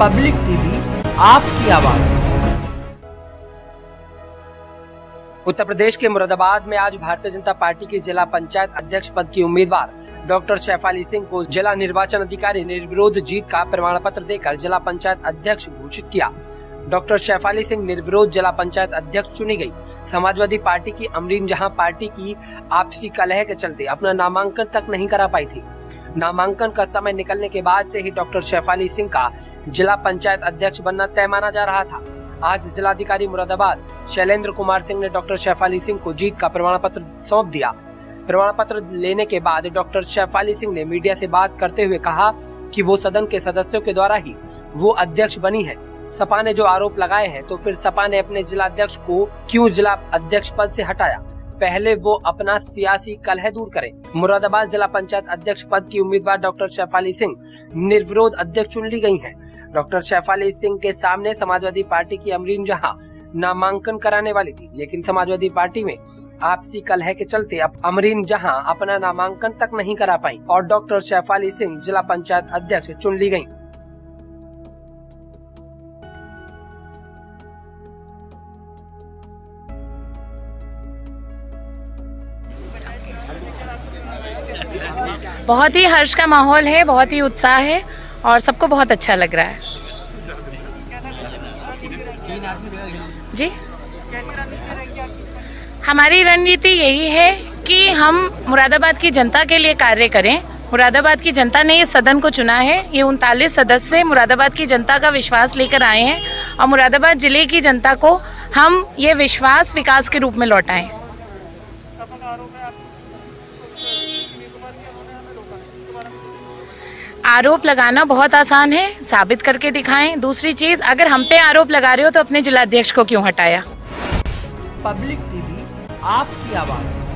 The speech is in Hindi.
पब्लिक टीवी, आपकी आवाज़। उत्तर प्रदेश के मुरादाबाद में आज भारतीय जनता पार्टी के जिला पंचायत अध्यक्ष पद की उम्मीदवार डॉक्टर शैफाली सिंह को जिला निर्वाचन अधिकारी निर्विरोध जीत का प्रमाण पत्र देकर जिला पंचायत अध्यक्ष घोषित किया। डॉक्टर शैफाली सिंह निर्विरोध जिला पंचायत अध्यक्ष चुनी गई। समाजवादी पार्टी की अमरीन जहाँ पार्टी की आपसी कलह के चलते अपना नामांकन तक नहीं करा पाई थी। नामांकन का समय निकलने के बाद से ही डॉक्टर शैफाली सिंह का जिला पंचायत अध्यक्ष बनना तय माना जा रहा था। आज जिलाधिकारी मुरादाबाद शैलेंद्र कुमार सिंह ने डॉक्टर शैफाली सिंह को जीत का प्रमाण पत्र सौंप दिया। प्रमाण पत्र लेने के बाद डॉक्टर शैफाली सिंह ने मीडिया से बात करते हुए कहा कि वो सदन के सदस्यों के द्वारा ही वो अध्यक्ष बनी है। सपा ने जो आरोप लगाए हैं तो फिर सपा ने अपने जिला अध्यक्ष को क्यों जिला अध्यक्ष पद से हटाया? पहले वो अपना सियासी कलह दूर करे। मुरादाबाद जिला पंचायत अध्यक्ष पद की उम्मीदवार डॉक्टर शैफाली सिंह निर्विरोध अध्यक्ष चुन ली गई है। डॉक्टर शैफाली सिंह के सामने समाजवादी पार्टी की अमरीन जहाँ नामांकन कराने वाली थी, लेकिन समाजवादी पार्टी में आपसी कलह के चलते अब अमरीन जहाँ अपना नामांकन तक नहीं करा पाई और डॉक्टर शैफाली सिंह जिला पंचायत अध्यक्ष चुन ली गई बहुत ही हर्ष का माहौल है, बहुत ही उत्साह है और सबको बहुत अच्छा लग रहा है। जी? हमारी रणनीति यही है कि हम मुरादाबाद की जनता के लिए कार्य करें। मुरादाबाद की जनता ने इस सदन को चुना है। ये उनतालीस सदस्य मुरादाबाद की जनता का विश्वास लेकर आए हैं और मुरादाबाद ज़िले की जनता को हम ये विश्वास विकास के रूप में लौटाएँ। आरोप लगाना बहुत आसान है, साबित करके दिखाएँ। दूसरी चीज़, अगर हम पे आरोप लगा रहे हो तो अपने जिलाध्यक्ष को क्यों हटाया? पब्लिक टीवी, आपकी आवाज़।